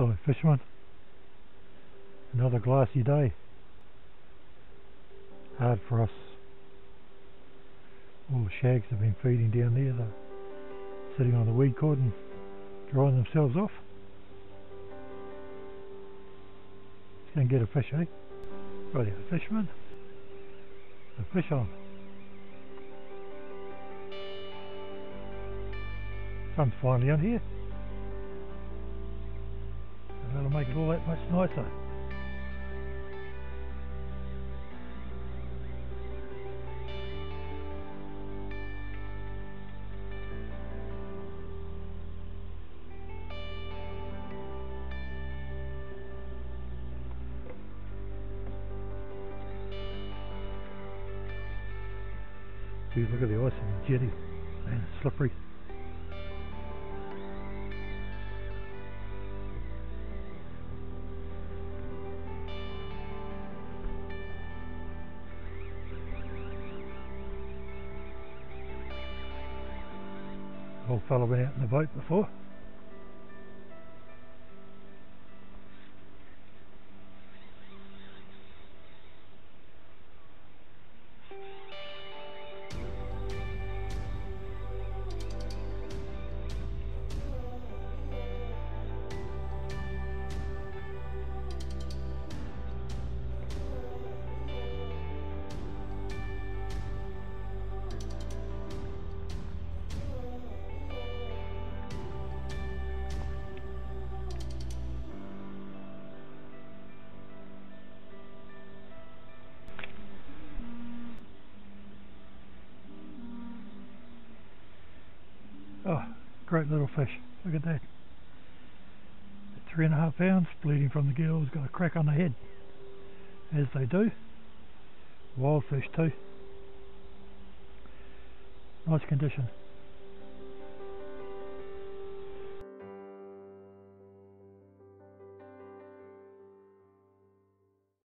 Hello fishermen. Another glassy day. Hard for us. All the shags have been feeding down there. They're sitting on the weed cord and drying themselves off. Let's get a fish, eh? Righty, fisherman. A fish on. Sun's finally out here. That'll make it all that much nicer. Look at the ice the jetty. Man, slippery. Old fellow been out in the boat before. Oh, great little fish. Look at that. Three and a half pounds, bleeding from the gills, got a crack on the head. As they do. Wild fish too. Nice condition.